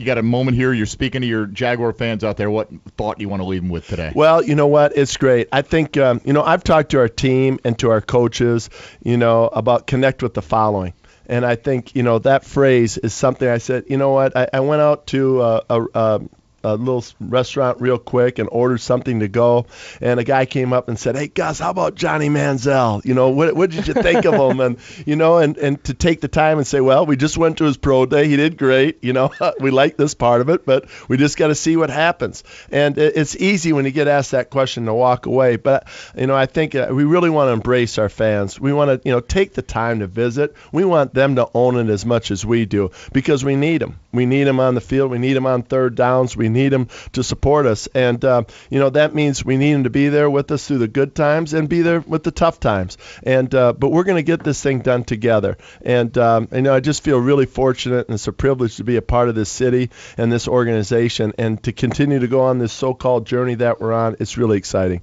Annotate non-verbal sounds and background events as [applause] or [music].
you got a moment here. You're speaking to your Jaguar fans out there. What thought do you want to leave them with today? Well, you know what? It's great. I think um, you know I've talked to our team and to our coaches, you know, about connect with the following. And I think you know that phrase is something I said. You know what? I, I went out to uh, a, a, a little restaurant real quick and ordered something to go. And a guy came up and said, "Hey Gus, how about Johnny Manziel? You know, what, what did you think of him?" And [laughs] you know, and and to take the time and say, "Well, we just went to his pro day. He did great. You know, [laughs] we like this part of it, but we just got to see what happens." And it's easy when you get asked that question to walk away. But you know, I think uh, we really want to embrace our fans. We want to you know take the time to visit. We want them to own it as much as we do because we need them. We need them on the field. We need them on third downs. We need them to support us. And, uh, you know, that means we need them to be there with us through the good times and be there with the tough times. And, uh, but we're going to get this thing done together. And, um, you know, I just feel really fortunate and it's a privilege to be a part of this city and this organization and to continue to go on this so called journey that we're on. It's really exciting.